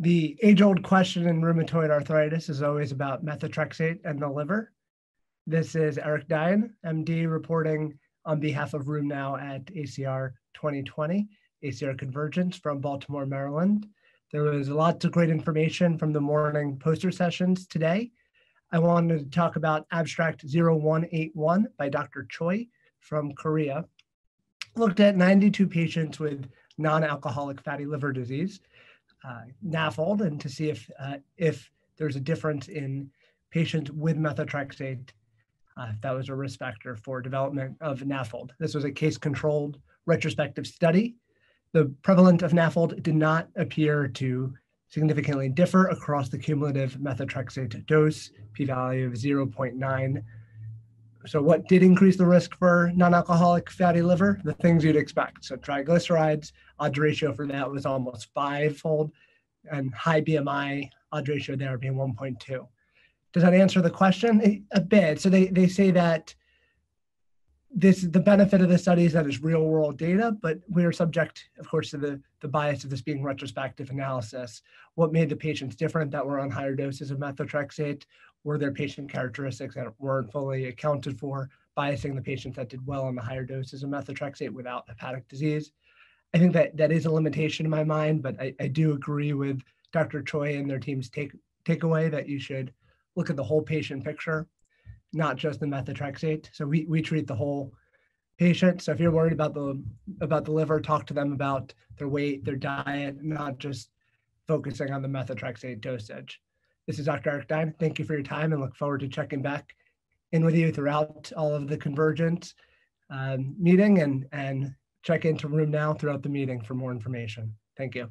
The age-old question in rheumatoid arthritis is always about methotrexate and the liver. This is Eric Dein, MD, reporting on behalf of RheumNow at ACR 2020, ACR Convergence from Baltimore, Maryland. There was lots of great information from the morning poster sessions today. I wanted to talk about abstract 0181 by Dr. Choi from Korea. Looked at 92 patients with non-alcoholic fatty liver disease NAFLD and to see if, uh, if there's a difference in patients with methotrexate, uh, that was a risk factor for development of NAFLD. This was a case-controlled retrospective study. The prevalence of NAFLD did not appear to significantly differ across the cumulative methotrexate dose, p-value of 0.9. So what did increase the risk for non-alcoholic fatty liver? The things you'd expect. So triglycerides, odds ratio for that was almost five-fold, and high BMI, odds ratio there being 1.2. Does that answer the question? A bit. So they, they say that this the benefit of the study is that it's real world data, but we are subject, of course, to the, the bias of this being retrospective analysis. What made the patients different that were on higher doses of methotrexate? Were there patient characteristics that weren't fully accounted for, biasing the patients that did well on the higher doses of methotrexate without hepatic disease? I think that that is a limitation in my mind, but I, I do agree with Dr. Choi and their team's take takeaway that you should look at the whole patient picture, not just the methotrexate. So we, we treat the whole patient. So if you're worried about the about the liver, talk to them about their weight, their diet, not just focusing on the methotrexate dosage. This is Dr. Eric Dein. Thank you for your time and look forward to checking back in with you throughout all of the Convergent um, meeting and, and check into RheumNow throughout the meeting for more information. Thank you.